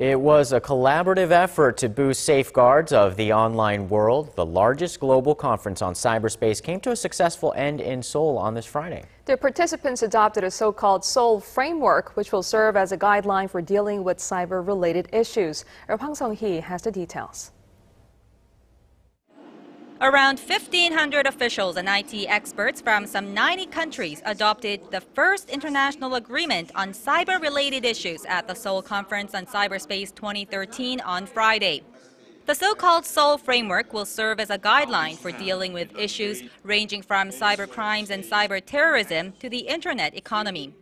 It was a collaborative effort to boost safeguards of the online world. The largest global conference on cyberspace came to a successful end in Seoul on this Friday. The participants adopted a so-called Seoul framework, which will serve as a guideline for dealing with cyber-related issues. Hwang Sung-hee has the details. Around 1,500 officials and IT experts from some 90 countries adopted the first international agreement on cyber-related issues at the Seoul Conference on Cyberspace 2013 on Friday. The so-called Seoul Framework will serve as a guideline for dealing with issues ranging from cyber crimes and cyber terrorism to the internet economy.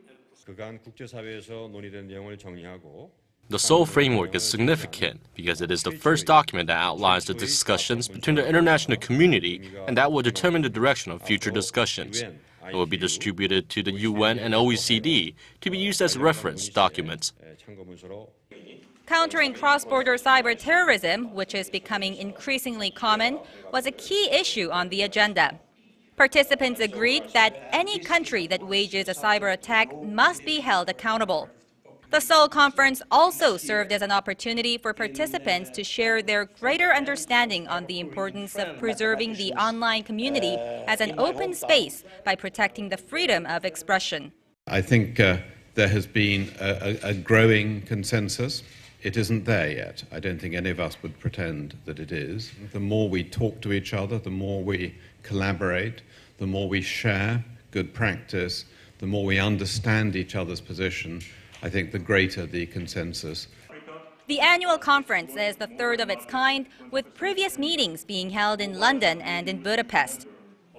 그간 국제사회에서 논의된 내용을 정리하고 the Seoul Framework is significant because it is the first document that outlines the discussions between the international community and that will determine the direction of future discussions. It will be distributed to the UN and OECD to be used as reference documents. Countering cross-border cyber terrorism, which is becoming increasingly common, was a key issue on the agenda. Participants agreed that any country that wages a cyber attack must be held accountable. The Seoul conference also served as an opportunity for participants to share their greater understanding on the importance of preserving the online community as an open space by protecting the freedom of expression. I think uh, there has been a, a, a growing consensus. It isn't there yet. I don't think any of us would pretend that it is. The more we talk to each other, the more we collaborate, the more we share good practice, the more we understand each other's position, I think the greater the consensus. The annual conference is the third of its kind, with previous meetings being held in London and in Budapest.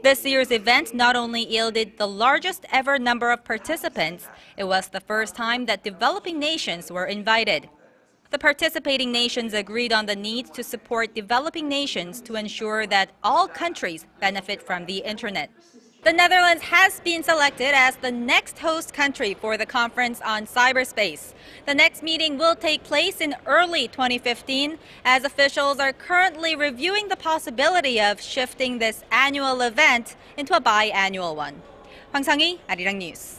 This year's event not only yielded the largest ever number of participants, it was the first time that developing nations were invited. The participating nations agreed on the need to support developing nations to ensure that all countries benefit from the internet. The Netherlands has been selected as the next host country for the conference on cyberspace. The next meeting will take place in early 2015 as officials are currently reviewing the possibility of shifting this annual event into a biannual one. Hwang Sang-hee, Arirang News.